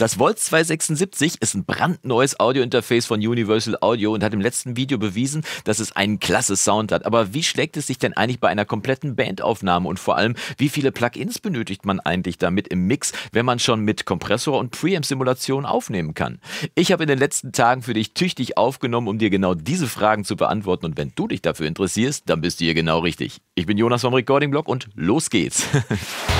Das Volt 276 ist ein brandneues Audiointerface von Universal Audio und hat im letzten Video bewiesen, dass es einen klasse Sound hat. Aber wie schlägt es sich denn eigentlich bei einer kompletten Bandaufnahme und vor allem, wie viele Plugins benötigt man eigentlich damit im Mix, wenn man schon mit Kompressor und Preamp-Simulation aufnehmen kann? Ich habe in den letzten Tagen für dich tüchtig aufgenommen, um dir genau diese Fragen zu beantworten und wenn du dich dafür interessierst, dann bist du hier genau richtig. Ich bin Jonas vom Recording Blog und los geht's.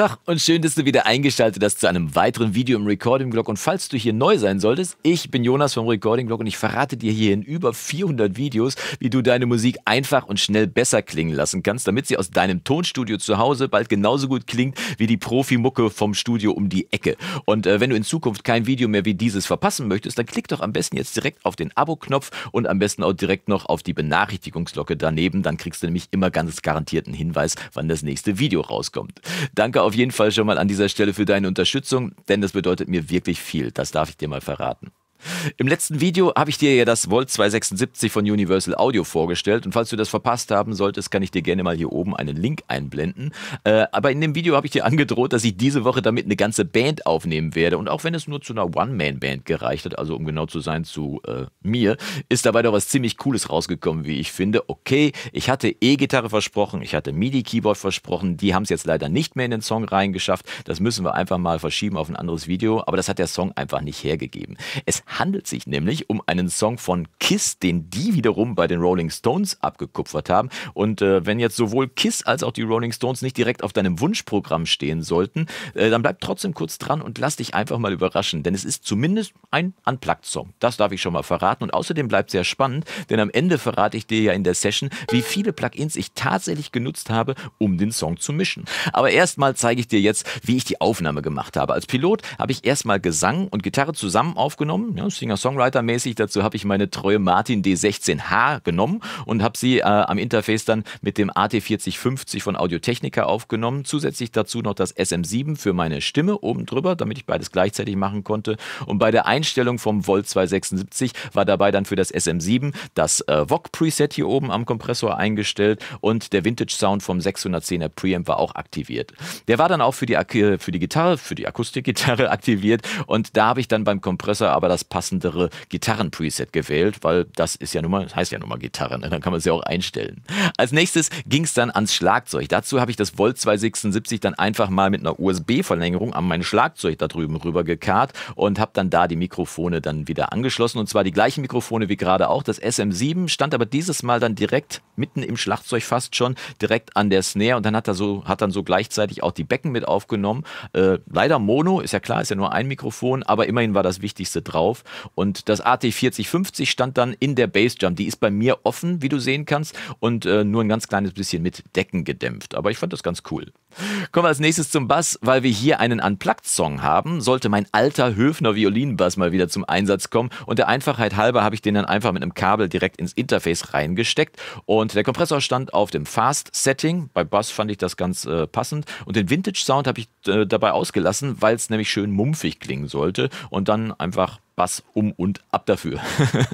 Tag und schön, dass du wieder eingeschaltet hast zu einem weiteren Video im Recording Blog. Und falls du hier neu sein solltest, ich bin Jonas vom Recording Blog und ich verrate dir hier in über 400 Videos, wie du deine Musik einfach und schnell besser klingen lassen kannst, damit sie aus deinem Tonstudio zu Hause bald genauso gut klingt wie die Profimucke vom Studio um die Ecke. Und äh, wenn du in Zukunft kein Video mehr wie dieses verpassen möchtest, dann klick doch am besten jetzt direkt auf den Abo-Knopf und am besten auch direkt noch auf die Benachrichtigungsglocke daneben. Dann kriegst du nämlich immer ganz garantiert einen Hinweis, wann das nächste Video rauskommt. Danke auf jeden Fall schon mal an dieser Stelle für deine Unterstützung, denn das bedeutet mir wirklich viel. Das darf ich dir mal verraten. Im letzten Video habe ich dir ja das Volt 276 von Universal Audio vorgestellt und falls du das verpasst haben solltest, kann ich dir gerne mal hier oben einen Link einblenden. Äh, aber in dem Video habe ich dir angedroht, dass ich diese Woche damit eine ganze Band aufnehmen werde und auch wenn es nur zu einer One-Man-Band gereicht hat, also um genau zu sein zu äh, mir, ist dabei doch was ziemlich Cooles rausgekommen, wie ich finde. Okay, ich hatte E-Gitarre versprochen, ich hatte MIDI-Keyboard versprochen, die haben es jetzt leider nicht mehr in den Song reingeschafft. Das müssen wir einfach mal verschieben auf ein anderes Video, aber das hat der Song einfach nicht hergegeben. Es handelt sich nämlich um einen Song von Kiss, den die wiederum bei den Rolling Stones abgekupfert haben. Und äh, wenn jetzt sowohl Kiss als auch die Rolling Stones nicht direkt auf deinem Wunschprogramm stehen sollten, äh, dann bleib trotzdem kurz dran und lass dich einfach mal überraschen, denn es ist zumindest ein Unplugged-Song. Das darf ich schon mal verraten. Und außerdem bleibt sehr spannend, denn am Ende verrate ich dir ja in der Session, wie viele Plugins ich tatsächlich genutzt habe, um den Song zu mischen. Aber erstmal zeige ich dir jetzt, wie ich die Aufnahme gemacht habe. Als Pilot habe ich erstmal Gesang und Gitarre zusammen aufgenommen ja, Singer-Songwriter-mäßig. Dazu habe ich meine treue Martin D16H genommen und habe sie äh, am Interface dann mit dem AT4050 von Audiotechnica aufgenommen. Zusätzlich dazu noch das SM7 für meine Stimme oben drüber, damit ich beides gleichzeitig machen konnte. Und bei der Einstellung vom Volt 276 war dabei dann für das SM7 das äh, VOG-Preset hier oben am Kompressor eingestellt und der Vintage-Sound vom 610er Preamp war auch aktiviert. Der war dann auch für die, für die Gitarre, für die Akustikgitarre aktiviert und da habe ich dann beim Kompressor aber das passendere Gitarren-Preset gewählt, weil das ist ja nun mal, das heißt ja nun mal Gitarre, ne? dann kann man ja auch einstellen. Als nächstes ging es dann ans Schlagzeug. Dazu habe ich das Volt 276 dann einfach mal mit einer USB-Verlängerung an mein Schlagzeug da drüben rüber gekarrt und habe dann da die Mikrofone dann wieder angeschlossen und zwar die gleichen Mikrofone wie gerade auch. Das SM7 stand aber dieses Mal dann direkt mitten im Schlagzeug fast schon, direkt an der Snare und dann hat er so, hat dann so gleichzeitig auch die Becken mit aufgenommen. Äh, leider Mono, ist ja klar, ist ja nur ein Mikrofon, aber immerhin war das Wichtigste drauf. Und das AT4050 stand dann in der Bassjump. Die ist bei mir offen, wie du sehen kannst, und äh, nur ein ganz kleines bisschen mit Decken gedämpft. Aber ich fand das ganz cool. Kommen wir als nächstes zum Bass. Weil wir hier einen Unplugged-Song haben, sollte mein alter Höfner Violinbass mal wieder zum Einsatz kommen. Und der Einfachheit halber habe ich den dann einfach mit einem Kabel direkt ins Interface reingesteckt. Und der Kompressor stand auf dem Fast-Setting. Bei Bass fand ich das ganz äh, passend. Und den Vintage-Sound habe ich äh, dabei ausgelassen, weil es nämlich schön mumpfig klingen sollte. Und dann einfach Bass um und ab dafür.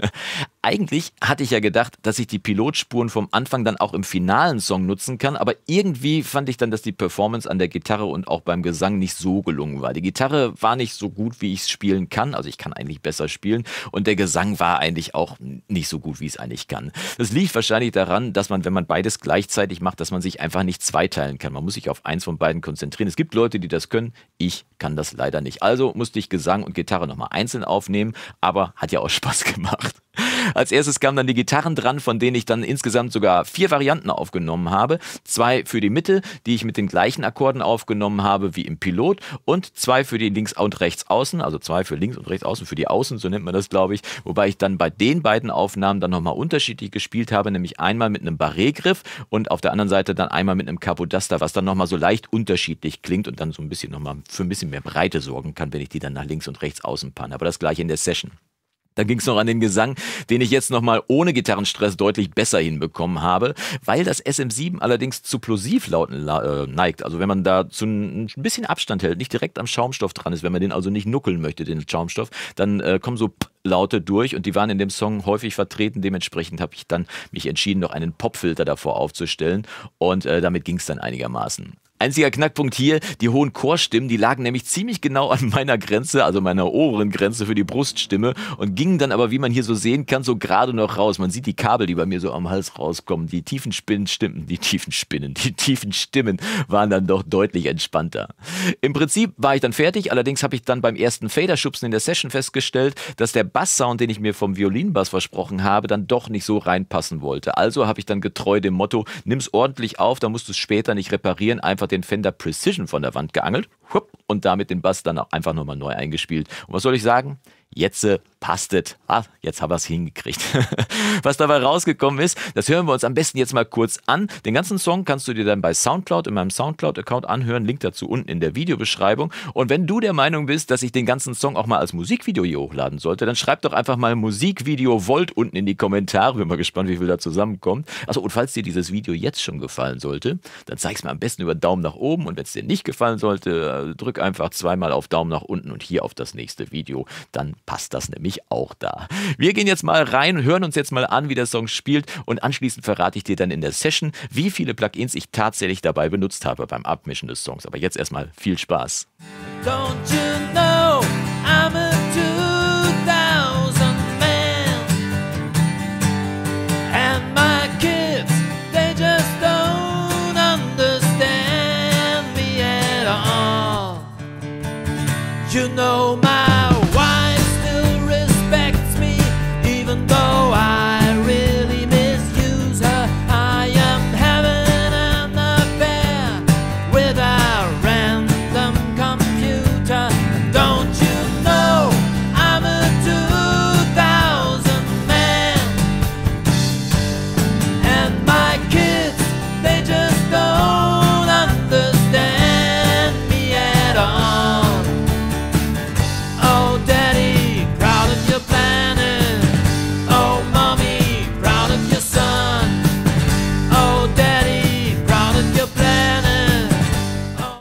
Eigentlich hatte ich ja gedacht, dass ich die Pilotspuren vom Anfang dann auch im finalen Song nutzen kann, aber irgendwie fand ich dann, dass die Performance an der Gitarre und auch beim Gesang nicht so gelungen war. Die Gitarre war nicht so gut, wie ich es spielen kann, also ich kann eigentlich besser spielen und der Gesang war eigentlich auch nicht so gut, wie ich es eigentlich kann. Das liegt wahrscheinlich daran, dass man, wenn man beides gleichzeitig macht, dass man sich einfach nicht zweiteilen kann. Man muss sich auf eins von beiden konzentrieren. Es gibt Leute, die das können, ich kann das leider nicht. Also musste ich Gesang und Gitarre nochmal einzeln aufnehmen, aber hat ja auch Spaß gemacht. Als erstes kamen dann die Gitarren dran, von denen ich dann insgesamt sogar vier Varianten aufgenommen habe. Zwei für die Mitte, die ich mit den gleichen Akkorden aufgenommen habe wie im Pilot und zwei für die links und rechts außen, also zwei für links und rechts außen, für die Außen, so nennt man das, glaube ich. Wobei ich dann bei den beiden Aufnahmen dann nochmal unterschiedlich gespielt habe, nämlich einmal mit einem Barré-Griff und auf der anderen Seite dann einmal mit einem Capodaster, was dann nochmal so leicht unterschiedlich klingt und dann so ein bisschen nochmal für ein bisschen mehr Breite sorgen kann, wenn ich die dann nach links und rechts außen panne. Aber das gleiche in der Session. Dann ging es noch an den Gesang, den ich jetzt nochmal ohne Gitarrenstress deutlich besser hinbekommen habe, weil das SM7 allerdings zu Plosivlauten äh, neigt. Also wenn man da zu ein bisschen Abstand hält, nicht direkt am Schaumstoff dran ist, wenn man den also nicht nuckeln möchte, den Schaumstoff, dann äh, kommen so Laute durch und die waren in dem Song häufig vertreten. Dementsprechend habe ich dann mich entschieden, noch einen Popfilter davor aufzustellen und äh, damit ging es dann einigermaßen. Einziger Knackpunkt hier, die hohen Chorstimmen, die lagen nämlich ziemlich genau an meiner Grenze, also meiner oberen Grenze für die Bruststimme und gingen dann aber, wie man hier so sehen kann, so gerade noch raus. Man sieht die Kabel, die bei mir so am Hals rauskommen. Die tiefen Spinnen, Stimmen, die tiefen Spinnen, die tiefen Stimmen waren dann doch deutlich entspannter. Im Prinzip war ich dann fertig, allerdings habe ich dann beim ersten Faderschubsen in der Session festgestellt, dass der Basssound, den ich mir vom Violinbass versprochen habe, dann doch nicht so reinpassen wollte. Also habe ich dann getreu dem Motto, nimm's ordentlich auf, da musst du es später nicht reparieren, einfach einfach den Fender Precision von der Wand geangelt und damit den Bass dann auch einfach nochmal neu eingespielt. Und was soll ich sagen? Jetzt äh, passt es. Ah, jetzt haben wir es hingekriegt. Was dabei rausgekommen ist, das hören wir uns am besten jetzt mal kurz an. Den ganzen Song kannst du dir dann bei Soundcloud in meinem Soundcloud-Account anhören. Link dazu unten in der Videobeschreibung. Und wenn du der Meinung bist, dass ich den ganzen Song auch mal als Musikvideo hier hochladen sollte, dann schreib doch einfach mal Musikvideo Volt unten in die Kommentare. Bin mal gespannt, wie viel da zusammenkommt. Achso, und falls dir dieses Video jetzt schon gefallen sollte, dann zeig es mir am besten über Daumen nach oben. Und wenn es dir nicht gefallen sollte, drück einfach zweimal auf Daumen nach unten und hier auf das nächste Video. Dann passt das nämlich auch da. Wir gehen jetzt mal rein, hören uns jetzt mal an, wie der Song spielt und anschließend verrate ich dir dann in der Session, wie viele Plugins ich tatsächlich dabei benutzt habe beim Abmischen des Songs. Aber jetzt erstmal viel Spaß. Don't you know I'm a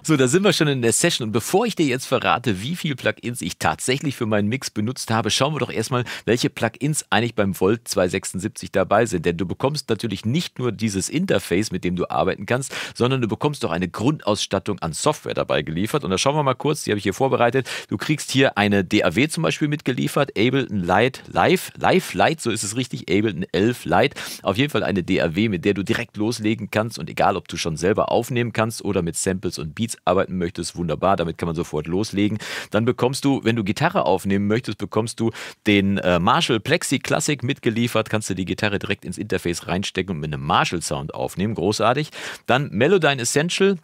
So, da sind wir schon in der Session. Und bevor ich dir jetzt verrate, wie viele Plugins ich tatsächlich für meinen Mix benutzt habe, schauen wir doch erstmal, welche Plugins eigentlich beim Volt 276 dabei sind. Denn du bekommst natürlich nicht nur dieses Interface, mit dem du arbeiten kannst, sondern du bekommst auch eine Grundausstattung an Software dabei geliefert. Und da schauen wir mal kurz, die habe ich hier vorbereitet. Du kriegst hier eine DAW zum Beispiel mitgeliefert, Ableton Light Live, Live Light, so ist es richtig, Ableton 11 Light. Auf jeden Fall eine DAW, mit der du direkt loslegen kannst und egal, ob du schon selber aufnehmen kannst oder mit Samples und Beats arbeiten möchtest, wunderbar, damit kann man sofort loslegen. Dann bekommst du, wenn du Gitarre aufnehmen möchtest, bekommst du den äh, Marshall Plexi Classic mitgeliefert, kannst du die Gitarre direkt ins Interface reinstecken und mit einem Marshall Sound aufnehmen, großartig. Dann Melodyne Essential,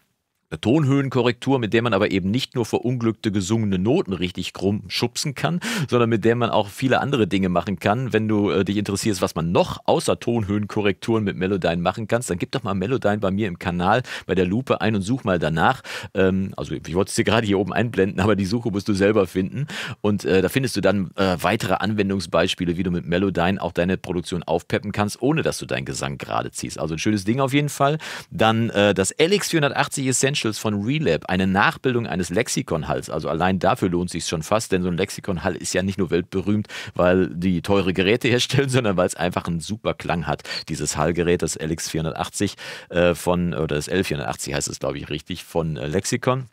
Tonhöhenkorrektur, mit der man aber eben nicht nur verunglückte gesungene Noten richtig krumm schubsen kann, sondern mit der man auch viele andere Dinge machen kann. Wenn du äh, dich interessierst, was man noch außer Tonhöhenkorrekturen mit Melodyne machen kannst, dann gib doch mal Melodyne bei mir im Kanal bei der Lupe ein und such mal danach. Ähm, also ich wollte es dir gerade hier oben einblenden, aber die Suche musst du selber finden. Und äh, da findest du dann äh, weitere Anwendungsbeispiele, wie du mit Melodyne auch deine Produktion aufpeppen kannst, ohne dass du deinen Gesang gerade ziehst. Also ein schönes Ding auf jeden Fall. Dann äh, das LX480 Essential Essentials von Relab, eine Nachbildung eines Lexikon-Halls. Also allein dafür lohnt sich schon fast, denn so ein Lexikon-Hall ist ja nicht nur weltberühmt, weil die teure Geräte herstellen, sondern weil es einfach einen super Klang hat. Dieses Hallgerät, das LX480 äh, von, oder das L480 heißt es, glaube ich, richtig, von äh, Lexikon.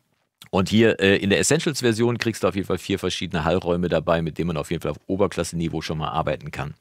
Und hier äh, in der Essentials-Version kriegst du auf jeden Fall vier verschiedene Hallräume dabei, mit denen man auf jeden Fall auf Oberklasseniveau schon mal arbeiten kann.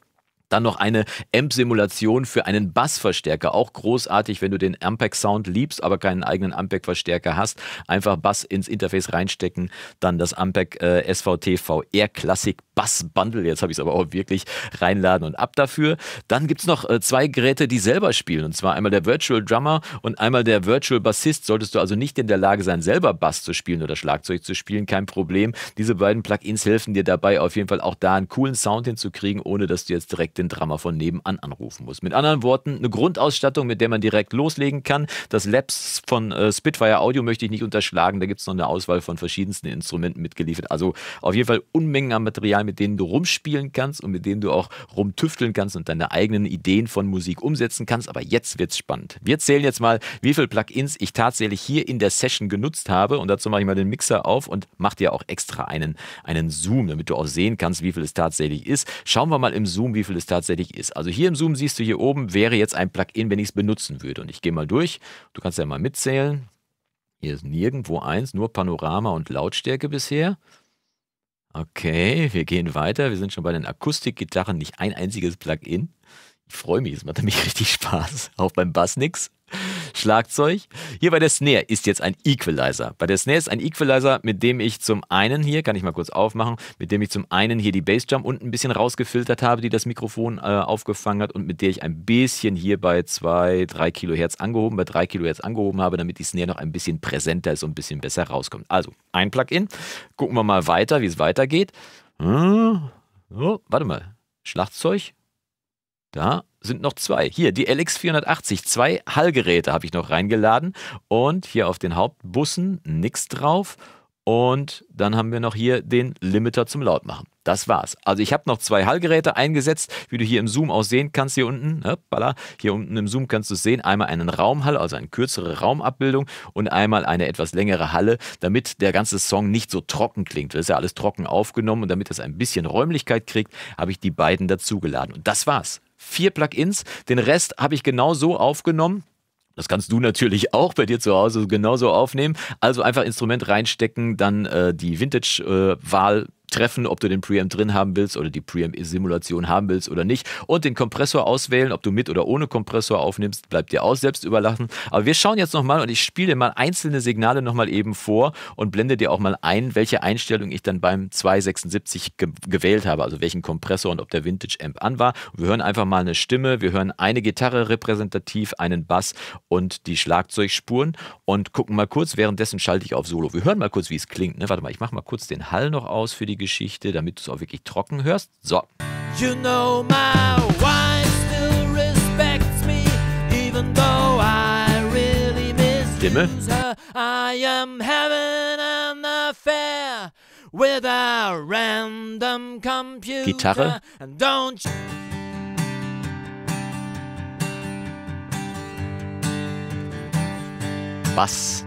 Dann noch eine Amp-Simulation für einen Bassverstärker. Auch großartig, wenn du den Ampeg-Sound liebst, aber keinen eigenen Ampeg-Verstärker hast. Einfach Bass ins Interface reinstecken. Dann das Ampeg äh, SVT VR Classic Bass Bundle. Jetzt habe ich es aber auch wirklich reinladen und ab dafür. Dann gibt es noch äh, zwei Geräte, die selber spielen. Und zwar einmal der Virtual Drummer und einmal der Virtual Bassist. Solltest du also nicht in der Lage sein, selber Bass zu spielen oder Schlagzeug zu spielen, kein Problem. Diese beiden Plugins helfen dir dabei, auf jeden Fall auch da einen coolen Sound hinzukriegen, ohne dass du jetzt direkt den Drummer von nebenan anrufen muss. Mit anderen Worten, eine Grundausstattung, mit der man direkt loslegen kann. Das Labs von äh, Spitfire Audio möchte ich nicht unterschlagen. Da gibt es noch eine Auswahl von verschiedensten Instrumenten mitgeliefert. Also auf jeden Fall Unmengen an Material, mit denen du rumspielen kannst und mit denen du auch rumtüfteln kannst und deine eigenen Ideen von Musik umsetzen kannst. Aber jetzt wird es spannend. Wir zählen jetzt mal, wie viele Plugins ich tatsächlich hier in der Session genutzt habe. Und dazu mache ich mal den Mixer auf und mache dir auch extra einen, einen Zoom, damit du auch sehen kannst, wie viel es tatsächlich ist. Schauen wir mal im Zoom, wie viel es tatsächlich ist. Also hier im Zoom siehst du hier oben, wäre jetzt ein Plugin, wenn ich es benutzen würde. Und ich gehe mal durch. Du kannst ja mal mitzählen. Hier ist nirgendwo eins, nur Panorama und Lautstärke bisher. Okay, wir gehen weiter. Wir sind schon bei den Akustikgitarren, nicht ein einziges Plugin. Ich freue mich, es macht nämlich richtig Spaß. Auch beim Bass nix. Schlagzeug. Hier bei der Snare ist jetzt ein Equalizer. Bei der Snare ist ein Equalizer, mit dem ich zum einen hier, kann ich mal kurz aufmachen, mit dem ich zum einen hier die Bassjump unten ein bisschen rausgefiltert habe, die das Mikrofon äh, aufgefangen hat und mit der ich ein bisschen hier bei 2, 3 Kilohertz angehoben, bei 3 Kilohertz angehoben habe, damit die Snare noch ein bisschen präsenter ist und ein bisschen besser rauskommt. Also ein Plugin. Gucken wir mal weiter, wie es weitergeht. Hm. Oh, warte mal. Schlagzeug. Da sind noch zwei. Hier, die LX480, zwei Hallgeräte habe ich noch reingeladen. Und hier auf den Hauptbussen nichts drauf. Und dann haben wir noch hier den Limiter zum Lautmachen. Das war's. Also ich habe noch zwei Hallgeräte eingesetzt, wie du hier im Zoom auch sehen kannst, hier unten. Hoppala. Hier unten im Zoom kannst du sehen. Einmal einen Raumhall, also eine kürzere Raumabbildung und einmal eine etwas längere Halle, damit der ganze Song nicht so trocken klingt. Das ist ja alles trocken aufgenommen und damit es ein bisschen Räumlichkeit kriegt, habe ich die beiden dazugeladen. Und das war's vier Plugins. Den Rest habe ich genau so aufgenommen. Das kannst du natürlich auch bei dir zu Hause genauso aufnehmen. Also einfach Instrument reinstecken, dann äh, die Vintage-Wahl äh, treffen, ob du den Preamp drin haben willst oder die Preamp-Simulation haben willst oder nicht. Und den Kompressor auswählen, ob du mit oder ohne Kompressor aufnimmst, bleibt dir auch selbst überlassen. Aber wir schauen jetzt nochmal und ich spiele dir mal einzelne Signale nochmal eben vor und blende dir auch mal ein, welche Einstellung ich dann beim 276 ge gewählt habe, also welchen Kompressor und ob der Vintage-Amp an war. Und wir hören einfach mal eine Stimme, wir hören eine Gitarre repräsentativ, einen Bass und die Schlagzeugspuren und gucken mal kurz, währenddessen schalte ich auf Solo. Wir hören mal kurz, wie es klingt. Ne? Warte mal, ich mache mal kurz den Hall noch aus für die Geschichte, damit du es auch wirklich trocken hörst. So. You know my wife still respects me, even though I really miss Stimme. Her. I am having an affair with a random computer. Gitarre. And don't Bass.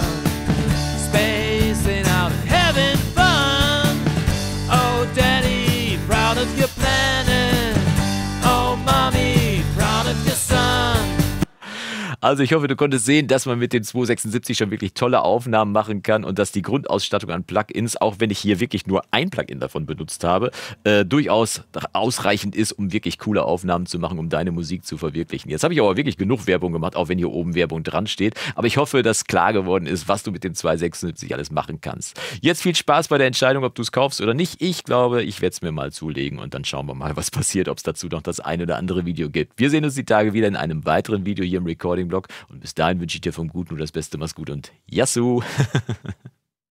Also ich hoffe, du konntest sehen, dass man mit den 276 schon wirklich tolle Aufnahmen machen kann und dass die Grundausstattung an Plugins, auch wenn ich hier wirklich nur ein Plugin davon benutzt habe, äh, durchaus ausreichend ist, um wirklich coole Aufnahmen zu machen, um deine Musik zu verwirklichen. Jetzt habe ich aber wirklich genug Werbung gemacht, auch wenn hier oben Werbung dran steht. Aber ich hoffe, dass klar geworden ist, was du mit dem 276 alles machen kannst. Jetzt viel Spaß bei der Entscheidung, ob du es kaufst oder nicht. Ich glaube, ich werde es mir mal zulegen und dann schauen wir mal, was passiert, ob es dazu noch das eine oder andere Video gibt. Wir sehen uns die Tage wieder in einem weiteren Video hier im Recording Blog. Und bis dahin wünsche ich dir vom Guten nur das Beste. Mach's gut und Yassou!